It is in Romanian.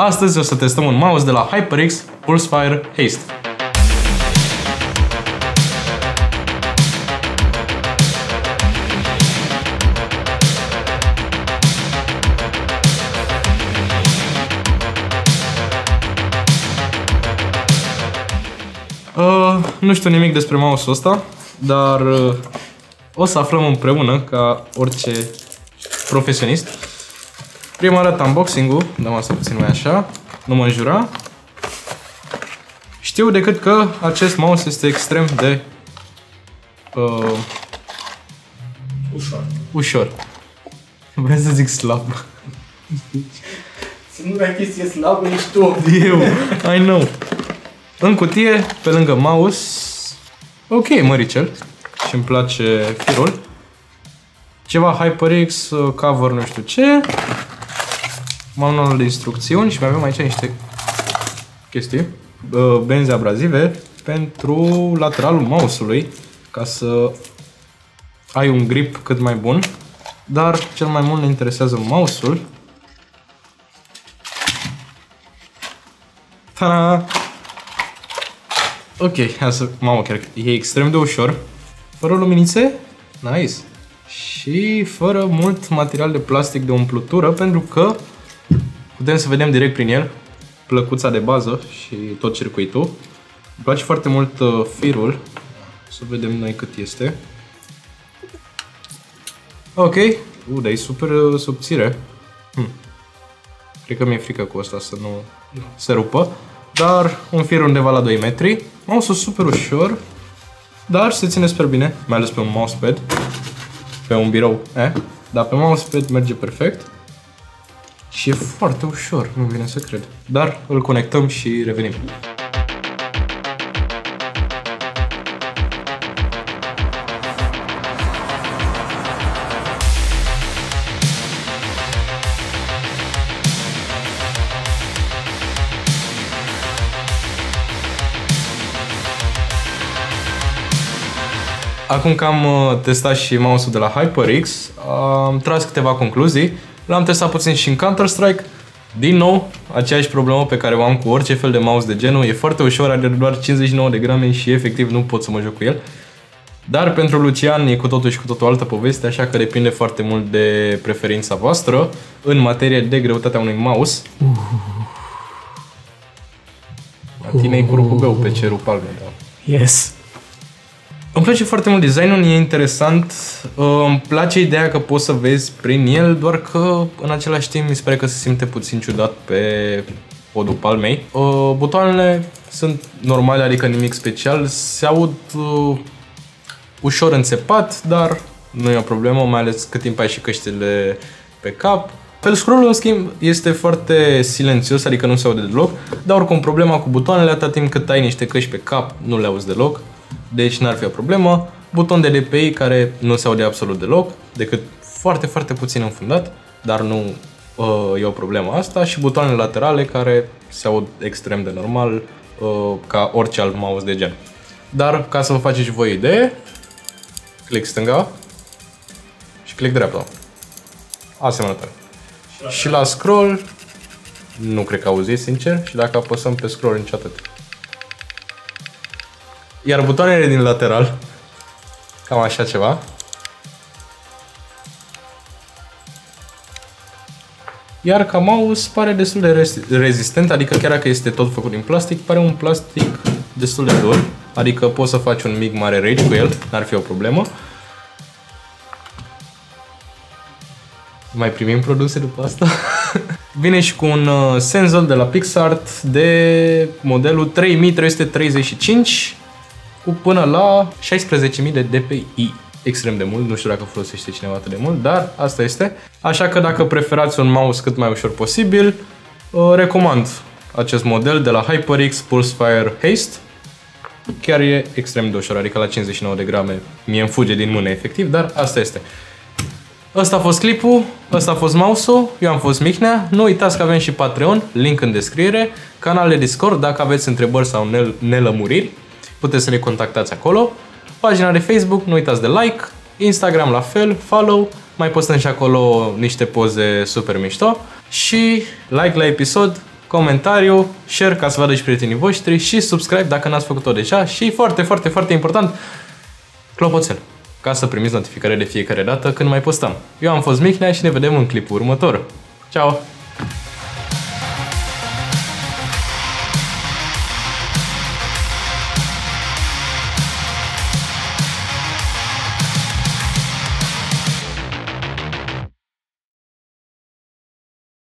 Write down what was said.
Astăzi o să testăm un mouse de la HyperX Pulsefire Haste. Uh, nu știu nimic despre mouse-ul ăsta, dar uh, o să aflăm împreună ca orice profesionist. Prima dată unboxing-ul, dăm asta puțin mai așa, nu mă înjura. Știu decât că acest mouse este extrem de uh, Ușor. ușor. Vreau să zic slab. Singura chestie slabă ești tu. Eu, I know. În cutie, pe lângă mouse, ok, măricel. Și îmi place firul. Ceva HyperX, uh, cover nu știu ce. Manualul de instrucțiuni și mai avem aici niște chestii. uh, Benzi abrazive pentru lateralul mouse-ului ca să ai un grip cât mai bun. Dar cel mai mult ne interesează mouse-ul. Ta-da! Ok, hai să... Mamă, chiar e extrem de ușor. Fără luminițe? Nice. Și fără mult material de plastic de umplutură, pentru că putem să vedem direct prin el plăcuța de bază și tot circuitul. Îmi place foarte mult uh, firul. Să vedem noi cât este. Ok. Uh, dar e super uh, subțire. Hm. Cred că mi-e frică cu asta să nu se rupă. Dar un fir undeva la 2 metri. Mouse-ul super ușor, dar se ține super bine, mai ales pe un mousepad. Pe un birou, eh? Dar pe mousepad merge perfect. Și e foarte ușor, nu vine să cred. Dar îl conectăm și revenim. Acum că am uh, testat și mouse-ul de la HyperX, am tras câteva concluzii. L-am testat puțin și în Counter-Strike. Din nou, aceeași problemă pe care o am cu orice fel de mouse de genul. E foarte ușor, are doar 59 de grame și efectiv nu pot să mă joc cu el. Dar pentru Lucian e cu totul și cu totul altă poveste, așa că depinde foarte mult de preferința voastră în materie de greutatea unui mouse. La tine e curcubeu pe cerul palme, da. Yes. Îmi place foarte mult designul, e interesant. Uh, Îmi place ideea că poți să vezi prin el, doar că în același timp mi se pare că se simte puțin ciudat pe podul palmei. Uh, Butoanele sunt normale, adică nimic special. Se aud uh, ușor înțepat, dar nu e o problemă, mai ales cât timp ai și căștile pe cap. Fel scroll în schimb, este foarte silențios, adică nu se aude deloc, dar oricum problema cu butoanele, atâta timp cât ai niște căști pe cap, nu le auzi deloc, deci n-ar fi o problemă. Buton de DPI care nu se aude absolut deloc, decât foarte, foarte puțin înfundat, dar nu uh, e o problemă asta și butoanele laterale care se aud extrem de normal, uh, ca orice alt mouse de gen. Dar ca să vă faceți voi idee, click stânga și click dreapta. Asemănător. Și la scroll, nu cred că auziți, sincer, și dacă apăsăm pe scroll, nici atât. Iar butoanele din lateral, cam așa ceva. Iar ca mouse pare destul de res- rezistent, adică chiar dacă este tot făcut din plastic, pare un plastic destul de dur, adică poți să faci un mic mare rage cu el, n-ar fi o problemă. Mai primim produse după asta? Vine și cu un uh, senzor de la PixArt de modelul 3335 cu până la 16.000 de dpi. Extrem de mult, nu știu dacă folosește cineva atât de mult, dar asta este. Așa că dacă preferați un mouse cât mai ușor posibil, uh, recomand acest model de la HyperX Pulsefire Haste. Chiar e extrem de ușor, adică la 59 de grame mie îmi fuge din mână efectiv, dar asta este. Ăsta a fost clipul, ăsta a fost mouse-ul, eu am fost Mihnea. Nu uitați că avem și Patreon, link în descriere, canal de Discord, dacă aveți întrebări sau nel- nelămuriri, puteți să le contactați acolo. Pagina de Facebook, nu uitați de like, Instagram la fel, follow, mai postăm și acolo niște poze super mișto și like la episod, comentariu, share ca să vadă și prietenii voștri și subscribe dacă n-ați făcut-o deja și foarte, foarte, foarte important, clopoțel ca să primiți notificare de fiecare dată când mai postăm. Eu am fost Mihnea și ne vedem în clipul următor. Ciao!